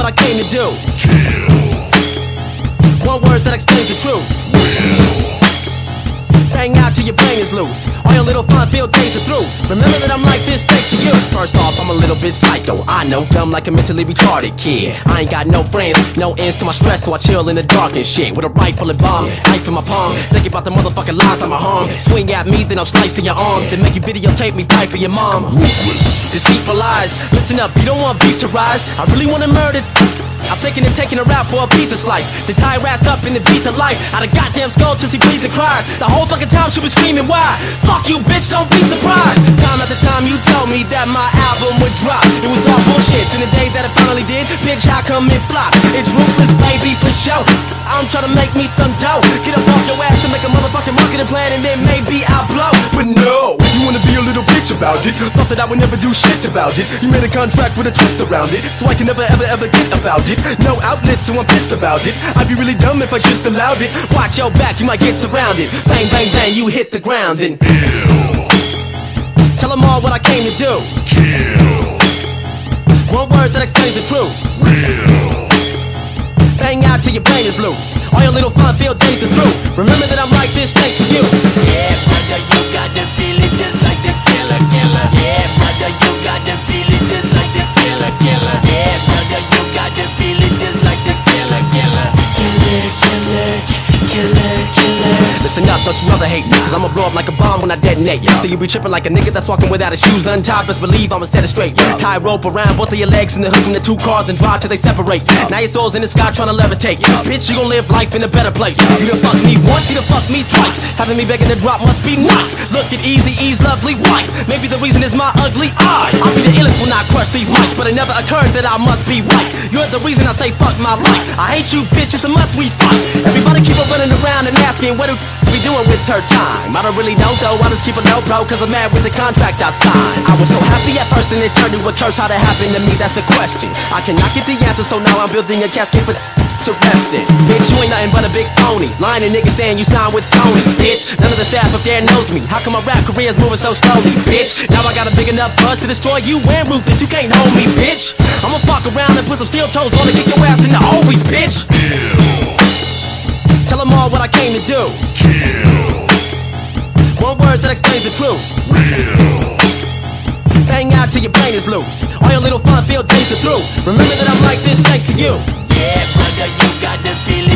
what I came to do. Kill. One word that explains the truth. Will. Bang out till your brain is loose. All your little fun filled days are through. Remember that I'm like this thanks to you. First off, I'm a little bit psycho. I know, dumb like a mentally retarded kid. I ain't got no friends, no ends to my stress, so I chill in the dark and shit. With a rifle and bomb, knife in my palm. Think about the motherfucking lies I'ma harm. Swing at me, then I'm slicing your arm. Then make you videotape me piping your mom. Deceitful lies. Listen up, you don't want beef to rise. I really wanna murder. I'm thinking of taking a rap for a pizza slice. Then tie her ass up and then beat the life out of goddamn skull till she bleeds and cries. The whole fucking time she was screaming, why? Fuck you, bitch, don't be surprised. Time after time me that my album would drop. It was all bullshit. In the days that it finally did, bitch, how come it flopped? It's ruthless, baby, for sure. I'm trying to make me some dough. Get up off your ass to make a motherfucking marketing plan and then maybe I'll blow. But no, you wanna be a little bitch about it. Thought that I would never do shit about it. You made a contract with a twist around it, so I can never ever ever get about it. No outlet, so I'm pissed about it. I'd be really dumb if I just allowed it. Watch your back, you might get surrounded. Bang, bang, bang, you hit the ground and tell them all what I came to do. Kill. One word that explains the truth. Real. Bang out till your brain is loose. All your little fun filled days are through. Remember that I'm like this thanks to you. Yeah, Listen up, don't you ever hate me, cause I'ma blow up like a bomb when I detonate. So you be tripping like a nigga that's walking without his shoes untied. Best believe I'ma set it straight. Tie rope around both of your legs and then hook 'em the two cars and drive till they separate. Now your soul's in the sky trying to levitate. Bitch, you gon' live life in a better place. You done fuck me once, you done fuck me twice. Having me begging to drop must be nice. Look at Eazy-E's lovely wife. Maybe the reason is my ugly eyes. I'll be the illest when I crush these mics, but it never occurred that I must be right. You're the reason I say fuck my life. I hate you, bitch, it's a must we fight. Everybody keep on running around and asking what do we doing with her time? I don't really know though, I just keep a no pro cause I'm mad with the contract I signed. I was so happy at first and it turned to a curse. How that happened to me, that's the question. I cannot get the answer, so now I'm building a casket for to rest in. Bitch, you ain't nothing but a big phony. Lying to niggas saying you signed with Sony. Bitch, none of the staff up there knows me. How come my rap career's moving so slowly? Bitch, now I got a big enough buzz to destroy you and ruthless. You can't hold me, bitch. I'ma fuck around and put some steel toes on and kick your ass in the ovaries, bitch. Tell them all what I came to do. One word that explains the truth. Bang out till your brain is loose. All your little fun filled days are through. Remember that I'm like this thanks to you. Yeah, brother, you got the feeling